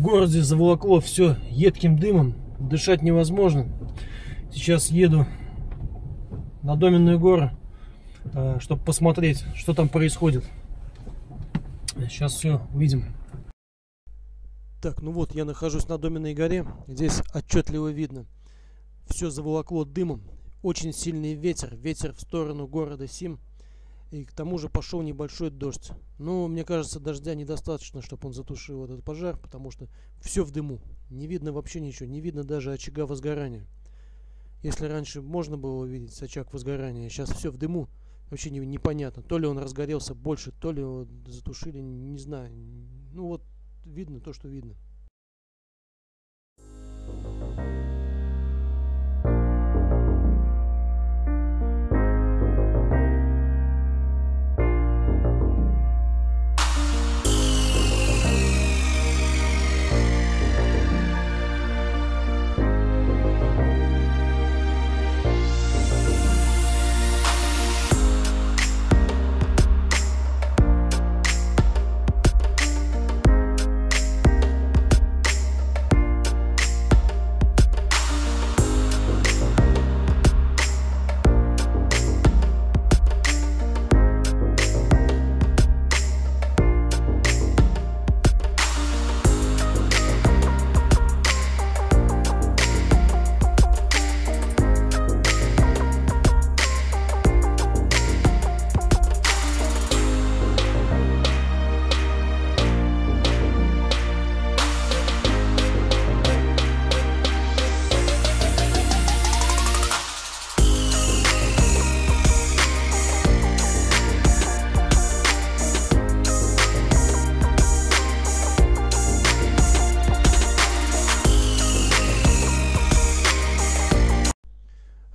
городе заволокло все едким дымом, дышать невозможно. Сейчас еду на Доменную гору, э, чтобы посмотреть, что там происходит. Сейчас все увидим. Так, ну вот, я нахожусь на Доменной горе. Здесь отчетливо видно. Все заволокло дымом. Очень сильный ветер. Ветер в сторону города Сим. И к тому же пошел небольшой дождь. Но мне кажется, дождя недостаточно, чтобы он затушил этот пожар, потому что все в дыму. Не видно вообще ничего, не видно даже очага возгорания. Если раньше можно было увидеть очаг возгорания, сейчас все в дыму. Вообще не, непонятно. То ли он разгорелся больше, то ли его затушили, не знаю. Ну вот видно то, что видно.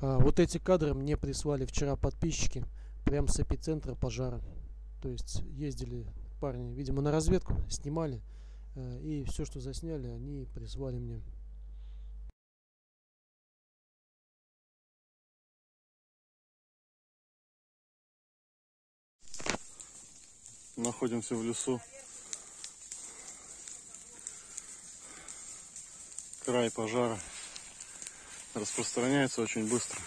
А, вот эти кадры мне прислали вчера подписчики, прям с эпицентра пожара. То есть ездили парни, видимо, на разведку, снимали. э, И все, что засняли, они прислали мне. Находимся в лесу. Край пожара распространяется очень быстро.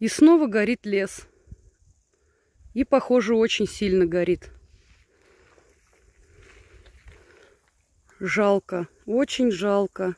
И снова горит лес. И, похоже, очень сильно горит. Жалко, очень жалко.